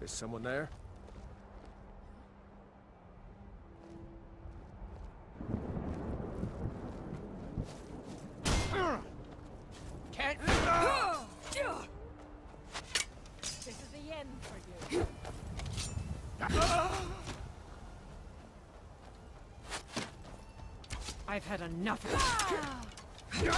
Is someone there? I've had enough of it.